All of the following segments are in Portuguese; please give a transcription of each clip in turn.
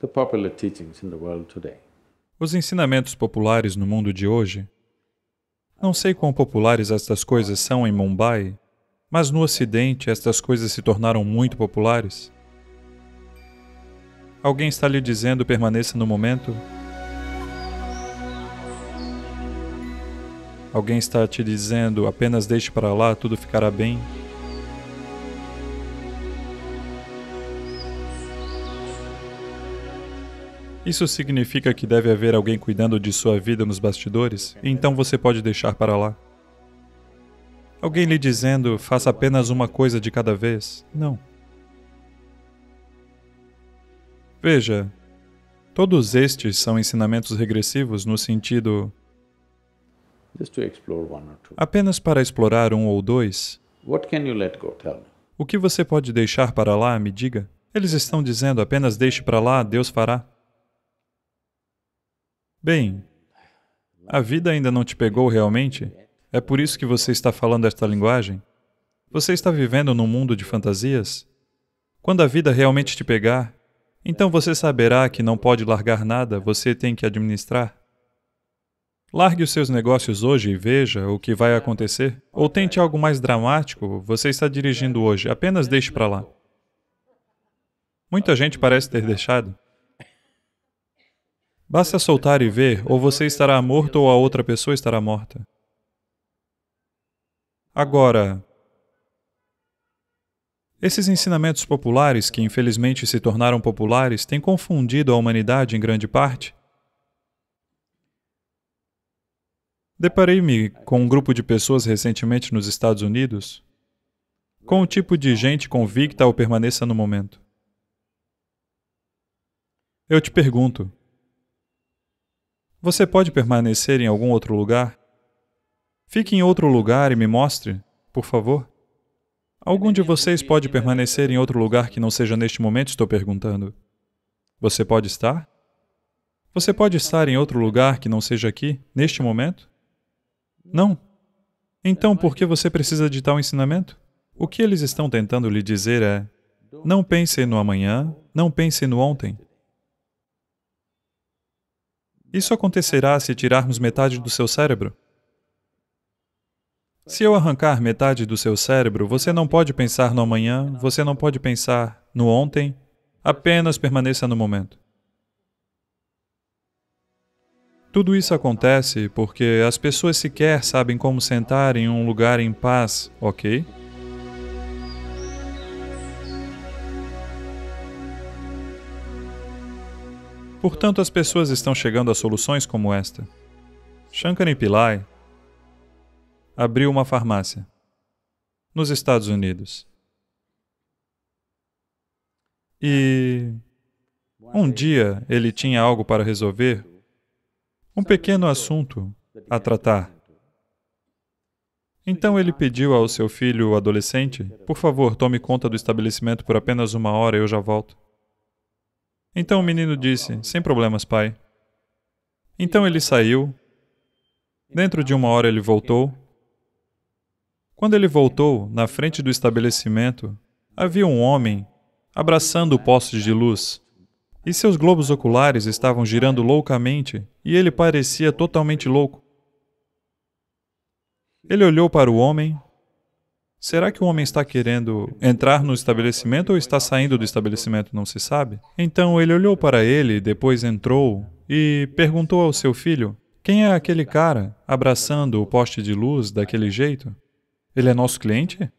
the popular teachings in the world today. Os ensinamentos populares no mundo de hoje. Não sei quão populares estas coisas são em Mumbai, mas no Ocidente estas coisas se tornaram muito populares. Alguém está lhe dizendo permaneça no momento? Alguém está te dizendo apenas deixe para lá, tudo ficará bem? Isso significa que deve haver alguém cuidando de sua vida nos bastidores, então você pode deixar para lá. Alguém lhe dizendo, faça apenas uma coisa de cada vez? Não. Veja, todos estes são ensinamentos regressivos no sentido apenas para explorar um ou dois. O que você pode deixar para lá, me diga? Eles estão dizendo apenas deixe para lá, Deus fará. Bem, a vida ainda não te pegou realmente? É por isso que você está falando esta linguagem? Você está vivendo num mundo de fantasias? Quando a vida realmente te pegar, então você saberá que não pode largar nada, você tem que administrar. Largue os seus negócios hoje e veja o que vai acontecer. Ou tente algo mais dramático, você está dirigindo hoje, apenas deixe para lá. Muita gente parece ter deixado. Basta soltar e ver, ou você estará morto ou a outra pessoa estará morta. Agora, esses ensinamentos populares, que infelizmente se tornaram populares, têm confundido a humanidade em grande parte. Deparei-me com um grupo de pessoas recentemente nos Estados Unidos com o tipo de gente convicta ou permaneça no momento. Eu te pergunto, você pode permanecer em algum outro lugar? Fique em outro lugar e me mostre, por favor. Algum de vocês pode permanecer em outro lugar que não seja neste momento? Estou perguntando. Você pode estar? Você pode estar em outro lugar que não seja aqui, neste momento? Não. Então, por que você precisa de tal ensinamento? O que eles estão tentando lhe dizer é: não pense no amanhã, não pense no ontem. Isso acontecerá se tirarmos metade do seu cérebro. Se eu arrancar metade do seu cérebro, você não pode pensar no amanhã, você não pode pensar no ontem, apenas permaneça no momento. Tudo isso acontece porque as pessoas sequer sabem como sentar em um lugar em paz, ok? Portanto, as pessoas estão chegando a soluções como esta. Shankar Pillai abriu uma farmácia nos Estados Unidos. E um dia ele tinha algo para resolver, um pequeno assunto a tratar. Então ele pediu ao seu filho adolescente: Por favor, tome conta do estabelecimento por apenas uma hora, eu já volto. Então o menino disse: Sem problemas, pai. Então ele saiu. Dentro de uma hora ele voltou. Quando ele voltou, na frente do estabelecimento, havia um homem abraçando o poste de luz. E seus globos oculares estavam girando loucamente, e ele parecia totalmente louco. Ele olhou para o homem, Será que o homem está querendo entrar no estabelecimento ou está saindo do estabelecimento? Não se sabe. Então ele olhou para ele, depois entrou e perguntou ao seu filho: Quem é aquele cara abraçando o poste de luz daquele jeito? Ele é nosso cliente?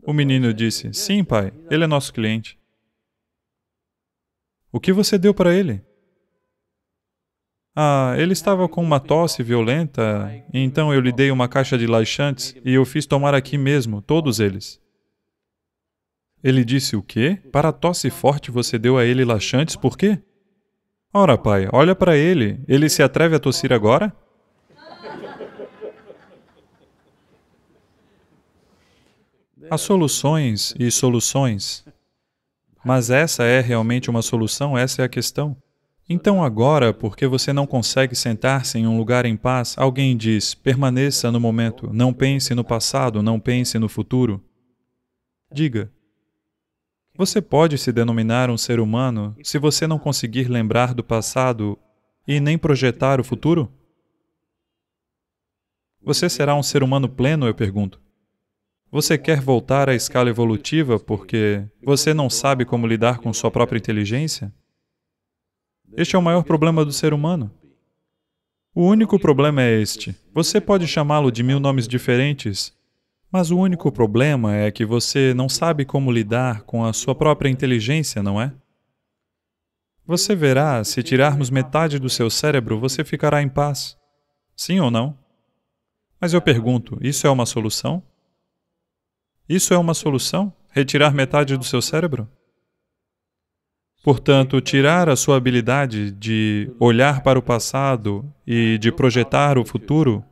O menino disse: Sim, pai, ele é nosso cliente. O que você deu para ele? Ah, ele estava com uma tosse violenta, então eu lhe dei uma caixa de laxantes e eu fiz tomar aqui mesmo, todos eles. Ele disse o quê? Para a tosse forte você deu a ele laxantes, por quê? Ora, pai, olha para ele. Ele se atreve a tossir agora? Há soluções e soluções. Mas essa é realmente uma solução? Essa é a questão. Então, agora, porque você não consegue sentar-se em um lugar em paz, alguém diz: permaneça no momento, não pense no passado, não pense no futuro. Diga: Você pode se denominar um ser humano se você não conseguir lembrar do passado e nem projetar o futuro? Você será um ser humano pleno, eu pergunto. Você quer voltar à escala evolutiva porque você não sabe como lidar com sua própria inteligência? Este é o maior problema do ser humano. O único problema é este. Você pode chamá-lo de mil nomes diferentes, mas o único problema é que você não sabe como lidar com a sua própria inteligência, não é? Você verá, se tirarmos metade do seu cérebro, você ficará em paz. Sim ou não? Mas eu pergunto, isso é uma solução? Isso é uma solução? Retirar metade do seu cérebro? Portanto, tirar a sua habilidade de olhar para o passado e de projetar o futuro,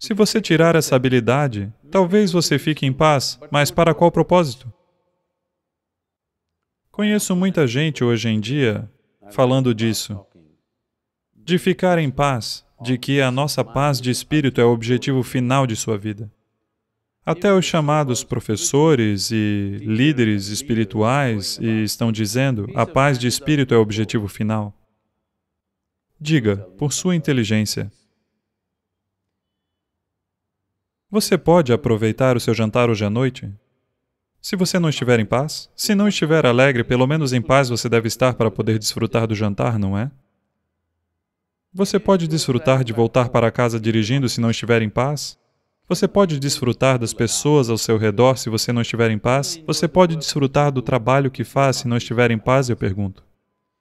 se você tirar essa habilidade, talvez você fique em paz, mas para qual propósito? Conheço muita gente hoje em dia falando disso, de ficar em paz, de que a nossa paz de espírito é o objetivo final de sua vida. Até os chamados professores e líderes espirituais estão dizendo a paz de espírito é o objetivo final. Diga, por sua inteligência, você pode aproveitar o seu jantar hoje à noite? Se você não estiver em paz, se não estiver alegre, pelo menos em paz você deve estar para poder desfrutar do jantar, não é? Você pode desfrutar de voltar para casa dirigindo se não estiver em paz? Você pode desfrutar das pessoas ao seu redor se você não estiver em paz? Você pode desfrutar do trabalho que faz se não estiver em paz? Eu pergunto.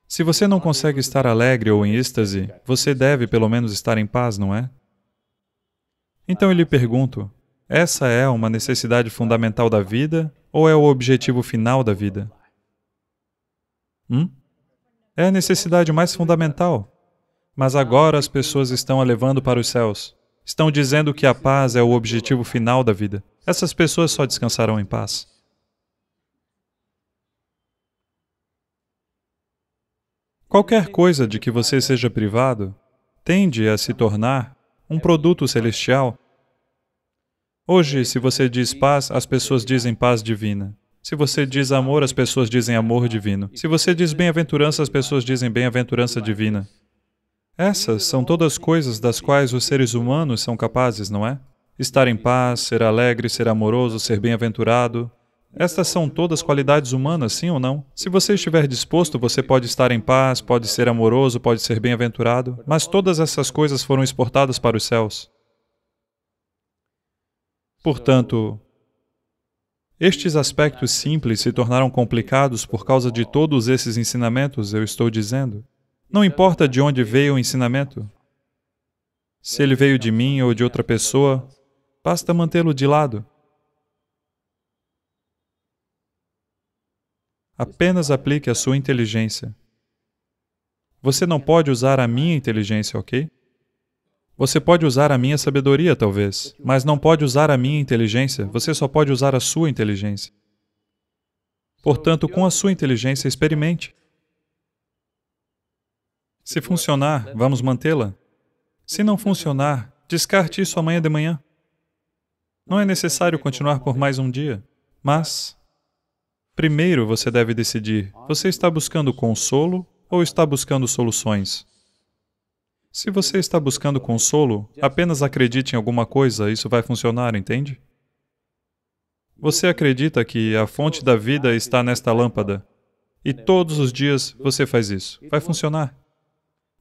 Se você não consegue estar alegre ou em êxtase, você deve pelo menos estar em paz, não é? Então eu lhe pergunto: essa é uma necessidade fundamental da vida ou é o objetivo final da vida? Hum? É a necessidade mais fundamental. Mas agora as pessoas estão a levando para os céus. Estão dizendo que a paz é o objetivo final da vida. Essas pessoas só descansarão em paz. Qualquer coisa de que você seja privado tende a se tornar um produto celestial. Hoje, se você diz paz, as pessoas dizem paz divina. Se você diz amor, as pessoas dizem amor divino. Se você diz bem-aventurança, as pessoas dizem bem-aventurança divina. Essas são todas coisas das quais os seres humanos são capazes, não é? Estar em paz, ser alegre, ser amoroso, ser bem-aventurado. Estas são todas qualidades humanas, sim ou não? Se você estiver disposto, você pode estar em paz, pode ser amoroso, pode ser bem-aventurado, mas todas essas coisas foram exportadas para os céus. Portanto, estes aspectos simples se tornaram complicados por causa de todos esses ensinamentos, eu estou dizendo. Não importa de onde veio o ensinamento. Se ele veio de mim ou de outra pessoa, basta mantê-lo de lado. Apenas aplique a sua inteligência. Você não pode usar a minha inteligência, ok? Você pode usar a minha sabedoria, talvez, mas não pode usar a minha inteligência, você só pode usar a sua inteligência. Portanto, com a sua inteligência, experimente. Se funcionar, vamos mantê-la. Se não funcionar, descarte isso amanhã de manhã. Não é necessário continuar por mais um dia, mas primeiro você deve decidir: você está buscando consolo ou está buscando soluções? Se você está buscando consolo, apenas acredite em alguma coisa, isso vai funcionar, entende? Você acredita que a fonte da vida está nesta lâmpada e todos os dias você faz isso. Vai funcionar.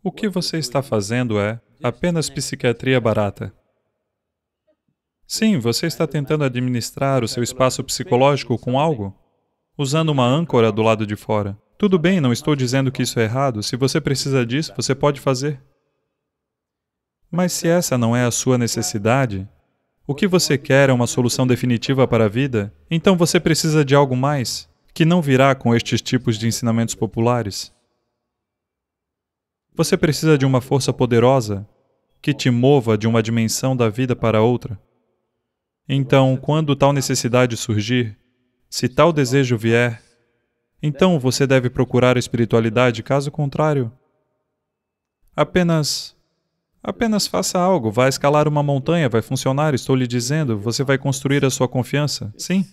O que você está fazendo é apenas psiquiatria barata. Sim, você está tentando administrar o seu espaço psicológico com algo, usando uma âncora do lado de fora. Tudo bem, não estou dizendo que isso é errado. Se você precisa disso, você pode fazer. Mas se essa não é a sua necessidade, o que você quer é uma solução definitiva para a vida, então você precisa de algo mais, que não virá com estes tipos de ensinamentos populares. Você precisa de uma força poderosa que te mova de uma dimensão da vida para outra. Então, quando tal necessidade surgir, se tal desejo vier, então você deve procurar a espiritualidade, caso contrário, apenas apenas faça algo, vá escalar uma montanha, vai funcionar, estou lhe dizendo, você vai construir a sua confiança. Sim.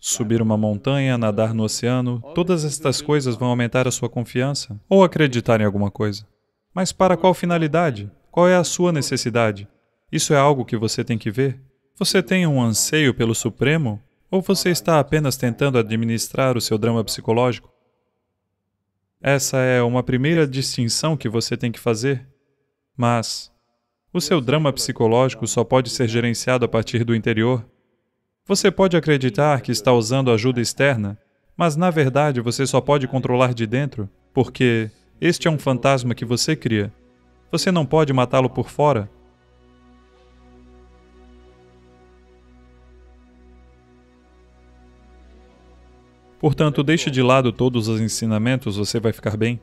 Subir uma montanha, nadar no oceano, todas estas coisas vão aumentar a sua confiança ou acreditar em alguma coisa. Mas para qual finalidade? Qual é a sua necessidade? Isso é algo que você tem que ver? Você tem um anseio pelo Supremo? Ou você está apenas tentando administrar o seu drama psicológico? Essa é uma primeira distinção que você tem que fazer. Mas o seu drama psicológico só pode ser gerenciado a partir do interior. Você pode acreditar que está usando ajuda externa, mas na verdade você só pode controlar de dentro, porque este é um fantasma que você cria. Você não pode matá-lo por fora. Portanto, deixe de lado todos os ensinamentos, você vai ficar bem.